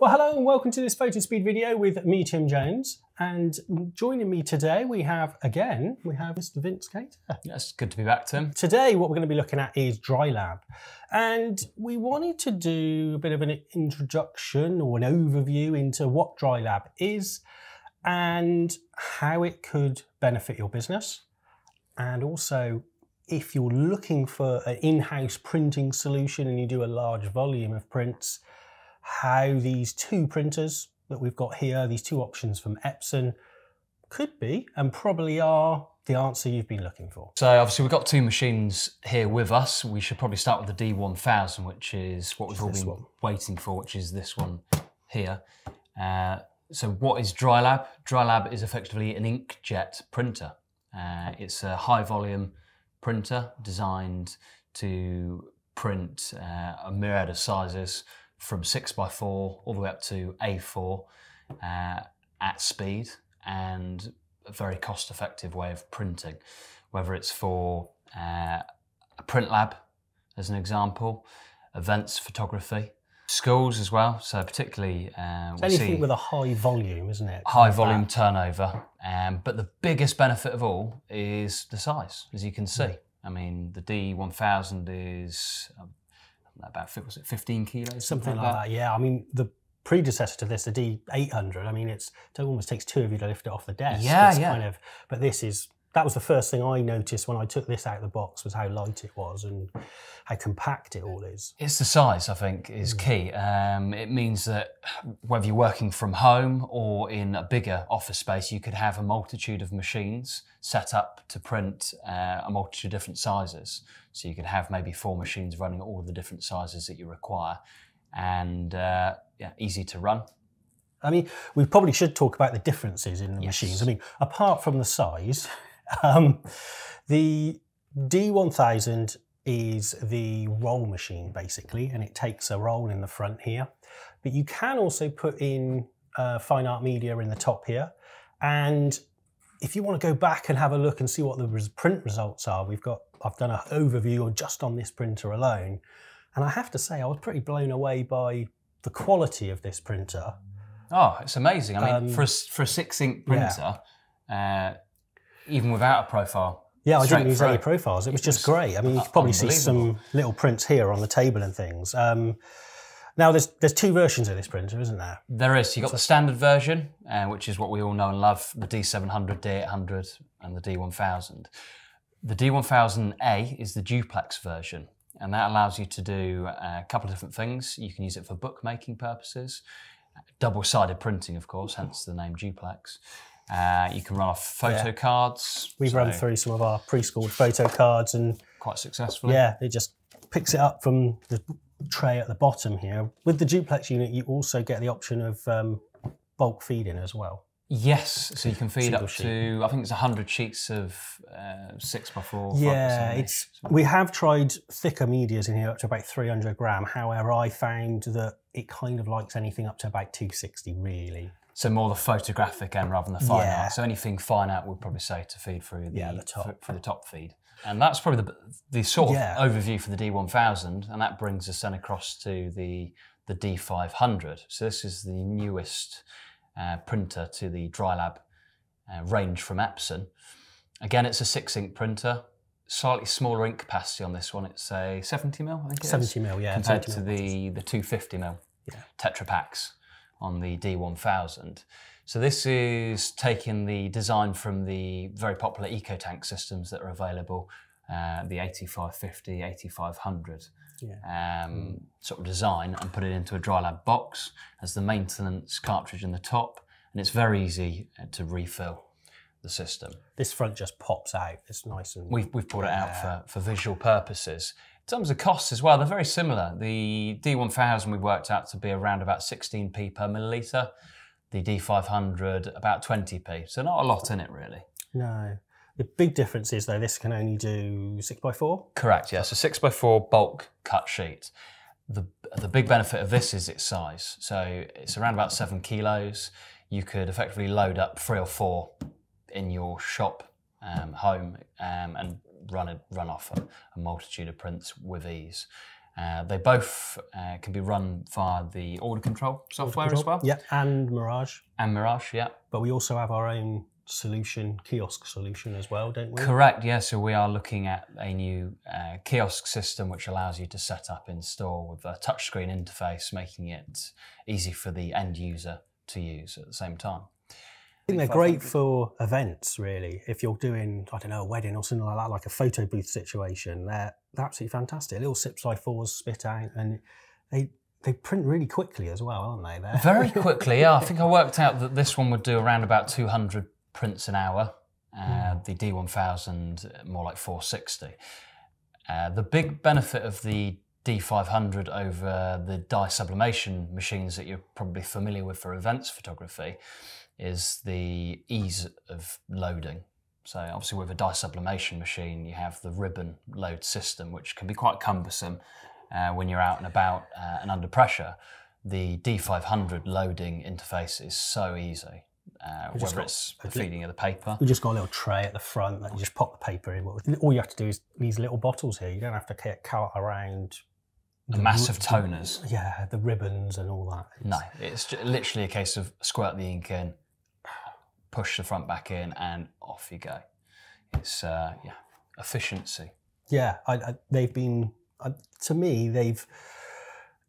Well, hello and welcome to this Fotospeed video with me, Tim Jones. And joining me today, we have, again, we have Mr. Vince Cater. Yes, good to be back, Tim. Today, what we're going to be looking at is DryLab. And we wanted to do a bit of an introduction or an overview into what DryLab is and how it could benefit your business. And also, if you're looking for an in-house printing solution and you do a large volume of prints, how these two printers that we've got here, these two options from Epson, could be and probably are the answer you've been looking for. So obviously we've got two machines here with us. We should probably start with the D1000, which is what we've all been one. waiting for, which is this one here. Uh, so what is DryLab? DryLab is effectively an inkjet printer. Uh, it's a high volume printer designed to print uh, a myriad of sizes from 6x4 all the way up to A4 uh, at speed and a very cost effective way of printing, whether it's for uh, a print lab, as an example, events photography, schools as well. So particularly, uh, we anything with a high volume, isn't it? High volume that. turnover. Um, but the biggest benefit of all is the size, as you can see. Mm. I mean, the D1000 is um, about was it 15 kilos, something, something like, that. that. Yeah, I mean the predecessor to this, the D800. I mean, it's it almost takes two of you to lift it off the desk. Yeah, it's yeah. Kind of, but this is that was the first thing I noticed when I took this out of the box was how light it was and how compact it all is. It's the size, I think, is mm. key. Um, it means that whether you're working from home or in a bigger office space, you could have a multitude of machines set up to print uh, a multitude of different sizes. So you could have maybe four machines running all the different sizes that you require, and uh, yeah, easy to run. I mean, we probably should talk about the differences in the yes. machines. I mean, apart from the size, um, the D1000 is the roll machine basically, and it takes a roll in the front here. But you can also put in uh, fine art media in the top here. And if you want to go back and have a look and see what the print results are, we've got, I've done an overview just on this printer alone. And I have to say, I was pretty blown away by the quality of this printer. Oh, it's amazing. I mean, um, for, a, for a six ink printer, yeah. uh, even without a profile. Yeah, I didn't use through. any profiles. It was just great. I mean, you can probably see some little prints here on the table and things. Um, now, there's there's two versions of this printer, isn't there? There is. You've got the standard version, uh, which is what we all know and love, the D700, D800, and the D1000. The D1000A is the duplex version, and that allows you to do a couple of different things. You can use it for bookmaking purposes, double-sided printing, of course, hence the name duplex. Uh, you can run off photo yeah. cards. We've so run through some of our pre-scored photo cards and quite successfully. Yeah, it just picks it up from the tray at the bottom here. With the duplex unit, you also get the option of um, bulk feeding as well. Yes, so you can feed Single up sheet. to I think it's hundred sheets of uh, six by four. Yeah, it's we have tried thicker medias in here up to about three hundred gram. However, I found that it kind of likes anything up to about two sixty, really. So more the photographic end rather than the fine yeah. art. So anything fine art would probably say to feed through the, yeah, the top. For, for, the top feed. And that's probably the, the sort of yeah. overview for the D1000, and that brings us then across to the, the D500. So this is the newest uh, printer to the DryLab uh, range from Epson. Again, it's a six ink printer, slightly smaller ink capacity on this one. It's a 70 mil, I think 70 mil, yeah. Compared to the, the 250 mil yeah. Tetra Paks on the D1000. So this is taking the design from the very popular EcoTank systems that are available, uh, the 8550, 8500 yeah. um, mm. sort of design and put it into a dry lab box as the maintenance cartridge in the top. And it's very easy uh, to refill the system. This front just pops out. It's nice and... We've, we've brought it out for, for visual purposes. In terms of costs as well, they're very similar. The D1000 we worked out to be around about 16p per milliliter. The D500 about 20p. So not a lot in it really. No. The big difference is though this can only do 6x4? Correct, yeah. So 6x4 bulk cut sheet. The, the big benefit of this is its size. So it's around about seven kilos. You could effectively load up three or four in your shop, um, home, um, and run, a, run off a, a multitude of prints with ease. Uh, they both uh, can be run via the order control software order control. as well. Yeah, and Mirage. And Mirage, yeah. But we also have our own solution, kiosk solution as well, don't we? Correct, yeah. So we are looking at a new uh, kiosk system which allows you to set up in store with a touchscreen interface, making it easy for the end user to use at the same time. Think they're great for events, really. If you're doing, I don't know, a wedding or something like that, like a photo booth situation, they're, they're absolutely fantastic. Little sips by fours spit out, and they they print really quickly as well, aren't they? They're Very quickly, yeah. I think I worked out that this one would do around about 200 prints an hour. Uh, mm. The D1000 more like 460. Uh, the big benefit of the D500 over the dye sublimation machines that you're probably familiar with for events photography is the ease of loading. So obviously with a dye sublimation machine, you have the ribbon load system, which can be quite cumbersome uh, when you're out and about uh, and under pressure. The D500 loading interface is so easy. Uh, whether it's the feeding of the paper. We just got a little tray at the front that you just pop the paper in. All you have to do is these little bottles here. You don't have to cart around the massive toners. Yeah, the ribbons and all that. It's, no, it's literally a case of squirt the ink in, push the front back in, and off you go. It's uh, yeah, efficiency. Yeah, I, I, they've been uh, to me they've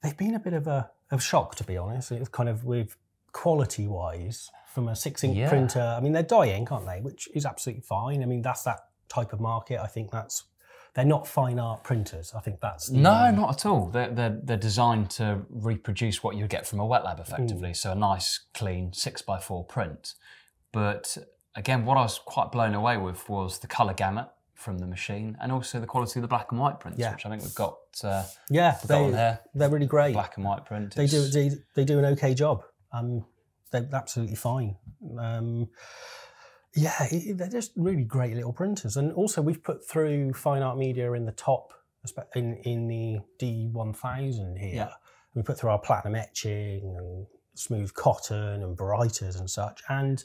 they've been a bit of a, a shock to be honest. It's kind of with quality wise from a six ink yeah. printer. I mean, they're dye ink, aren't they? Which is absolutely fine. I mean, that's that type of market. I think that's they're not fine art printers. I think that's no, not at all. They're, they're, they're designed to reproduce what you get from a wet lab effectively. Mm. So a nice, clean six by four print. But again, what I was quite blown away with was the color gamut from the machine and also the quality of the black and white prints, yeah. which I think we've got. Uh, yeah, they, they're really great. Black and white print. They do they, they do an okay job. Um, they're absolutely fine. Um, yeah, they're just really great little printers. And also, we've put through Fine Art Media in the top, in, in the D1000 here. Yeah. We put through our platinum etching and smooth cotton and barytas and such. And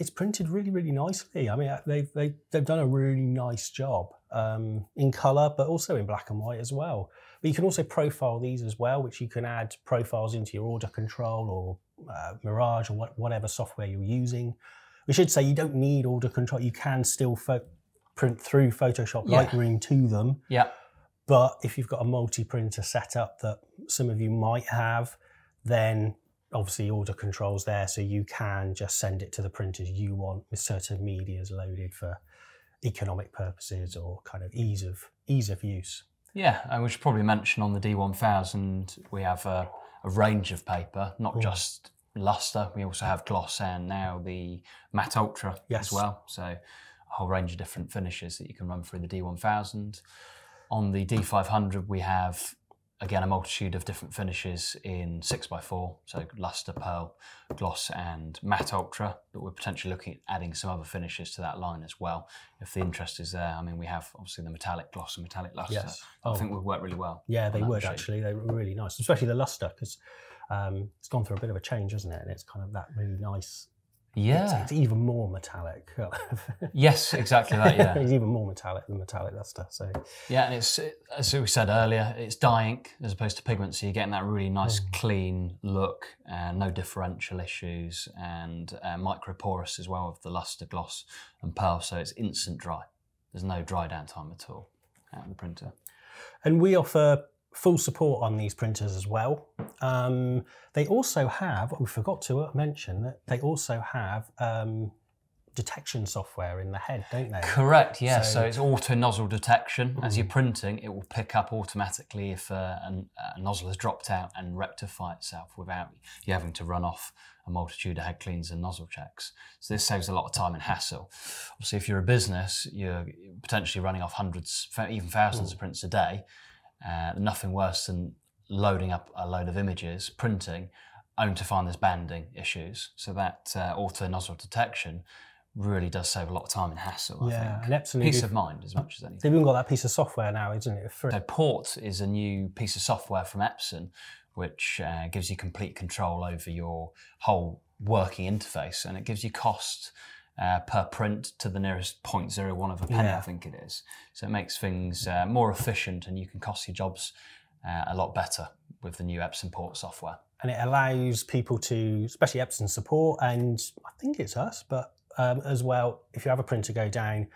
it's printed really, really nicely. I mean, they've, they, they've done a really nice job um, in colour, but also in black and white as well. But you can also profile these as well, which you can add profiles into your order control or uh, Mirage or what, whatever software you're using we should say you don't need order control. You can still print through Photoshop yeah. Lightroom to them. Yeah. But if you've got a multi-printer setup that some of you might have, then obviously order controls there, so you can just send it to the printers you want with certain medias loaded for economic purposes or kind of ease of ease of use. Yeah, and we should probably mention on the D1000 we have a, a range of paper, not mm. just luster. We also have gloss and now the matte ultra yes. as well. So a whole range of different finishes that you can run through the D1000. On the D500, we have again a multitude of different finishes in 6x4 so luster pearl gloss and matte ultra but we're potentially looking at adding some other finishes to that line as well if the interest is there i mean we have obviously the metallic gloss and metallic luster yes. i oh. think would work really well yeah they would machine. actually they were really nice especially the luster because um, it's gone through a bit of a change, hasn't it? And it's kind of that really nice. Yeah, it's, it's even more metallic. yes, exactly that. Yeah, it's even more metallic than metallic luster. So yeah, and it's as we said earlier, it's dye ink as opposed to pigment, so you're getting that really nice, mm. clean look, and no differential issues, and uh, microporous as well with the luster, gloss, and pearl. So it's instant dry. There's no dry down time at all out of the printer. And we offer full support on these printers as well. Um, they also have, we forgot to mention that they also have um, detection software in the head, don't they? Correct, yeah. So, so it's auto nozzle detection. Mm. As you're printing, it will pick up automatically if uh, a nozzle has dropped out and rectify itself without you having to run off a multitude of head cleans and nozzle checks. So this saves a lot of time and hassle. Obviously, if you're a business, you're potentially running off hundreds, even thousands mm. of prints a day. Uh, nothing worse than loading up a load of images, printing, only to find there's banding issues. So that uh, auto nozzle detection really does save a lot of time and hassle. Yeah, I and absolutely. Peace of mind as much as anything. They've even got that piece of software now, isn't it? So Port is a new piece of software from Epson, which uh, gives you complete control over your whole working interface, and it gives you cost uh, per print to the nearest 0.01 of a penny, yeah. I think it is. So it makes things uh, more efficient and you can cost your jobs uh, a lot better with the new Epson Port software. And it allows people to, especially Epson support, and I think it's us, but um, as well, if you have a printer go down,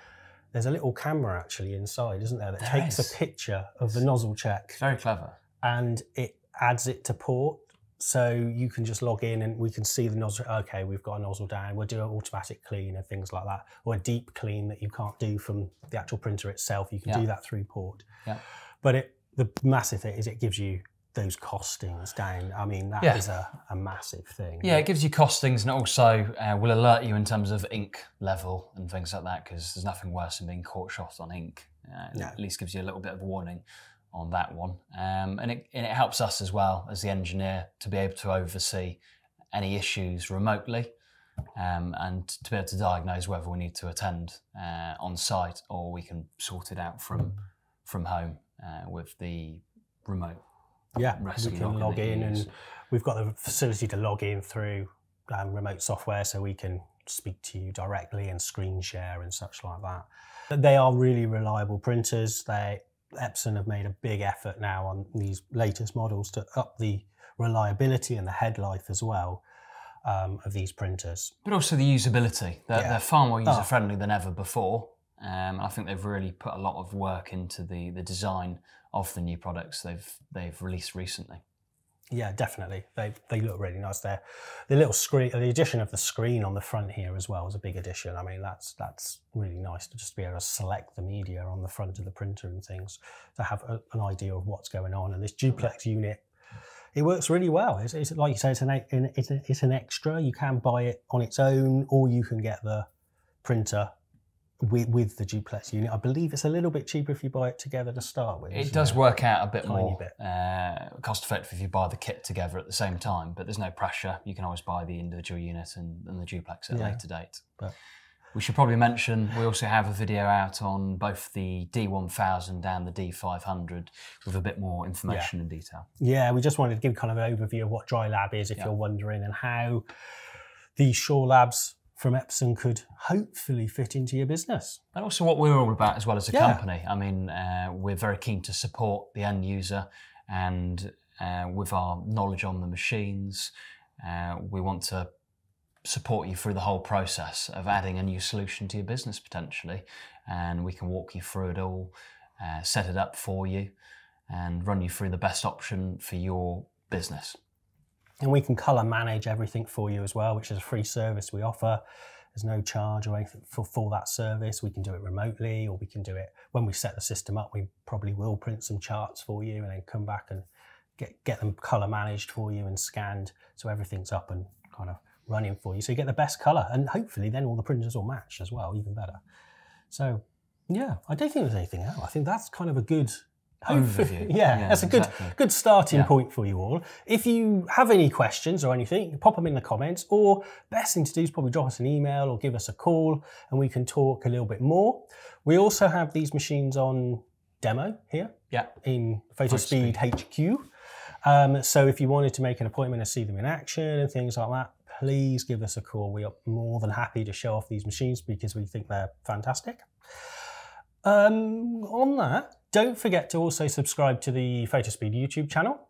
there's a little camera actually inside, isn't there, that There takes is. a picture of the nozzle check Very clever. and it adds it to port. So you can just log in and we can see the nozzle. Okay, we've got a nozzle down. We'll do an automatic clean and things like that, or a deep clean that you can't do from the actual printer itself. You can Yeah. do that through port. Yeah. But it, the massive thing is it gives you those costings down. I mean, that is Yeah. a, a massive thing. Yeah, it gives you costings and also uh, will alert you in terms of ink level and things like that because there's nothing worse than being caught short on ink. Uh, No. At least gives you a little bit of warning on that one. Um, and, it, and it helps us as well as the engineer to be able to oversee any issues remotely um, and to be able to diagnose whether we need to attend uh, on site or we can sort it out from, from home uh, with the remote Yeah, we can log in and we've got the facility to log in through um, remote software so we can speak to you directly and screen share and such like that. But they are really reliable printers. They Epson have made a big effort now on these latest models to up the reliability and the head life as well um, of these printers. But also the usability. They're, Yeah. they're far more Oh. user friendly than ever before. Um, I think they've really put a lot of work into the, the design of the new products they've they've released recently. Yeah, definitely. They they look really nice there. The little screen, the addition of the screen on the front here as well is a big addition. I mean, that's that's really nice to just be able to select the media on the front of the printer and things to have a, an idea of what's going on. And this duplex unit, it works really well. It's, it's like you say, it's an e- an- it's an extra. You can buy it on its own, or you can get the printer. With, with the duplex unit, I believe it's a little bit cheaper if you buy it together to start with. It does work out a bit Tiny more bit. Uh, cost effective if you buy the kit together at the same time, but there's no pressure. You can always buy the individual unit and, and the duplex at a Yeah. later date. But- we should probably mention we also have a video out on both the D1000 and the D500 with a bit more information and detail. Yeah, we just wanted to give kind of an overview of what Dry Lab is, if Yeah. you're wondering, and how these SureLabs from Epson could hopefully fit into your business. And also what we're all about as well as a Yeah. company. I mean, uh, we're very keen to support the end user and uh, with our knowledge on the machines, uh, we want to support you through the whole process of adding a new solution to your business potentially. And we can walk you through it all, uh, set it up for you, and run you through the best option for your business. And we can color manage everything for you as well, which is a free service we offer. There's no charge or anything for, for that service. We can do it remotely or we can do it when we set the system up. We probably will print some charts for you and then come back and get, get them color managed for you and scanned so everything's up and kind of running for you. So you get the best color and hopefully then all the printers will match as well, even better. So yeah, I don't think there's anything else. I think that's kind of a good Overview. yeah, Yeah, that's a good exactly. good starting Yeah. point for you all. If you have any questions or anything, pop them in the comments, or best thing to do is probably drop us an email or give us a call and we can talk a little bit more. We also have these machines on demo here Yeah. in Fotospeed HQ. Um, so if you wanted to make an appointment and see them in action and things like that, please give us a call. We are more than happy to show off these machines because we think they're fantastic. Um, on that, don't forget to also subscribe to the Fotospeed YouTube channel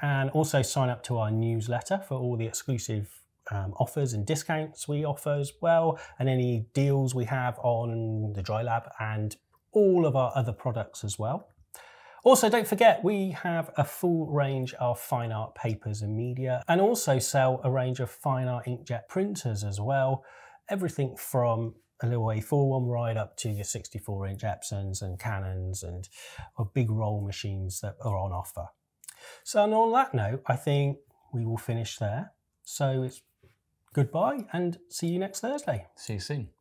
and also sign up to our newsletter for all the exclusive um, offers and discounts we offer as well, and any deals we have on the Dry Lab and all of our other products as well. Also, don't forget we have a full range of fine art papers and media, and also sell a range of fine art inkjet printers as well. Everything from a little A4 one right up to your 64 inch Epsons and Canons and big roll machines that are on offer. So, on that note, I think we will finish there. So, it's goodbye and see you next Thursday. See you soon.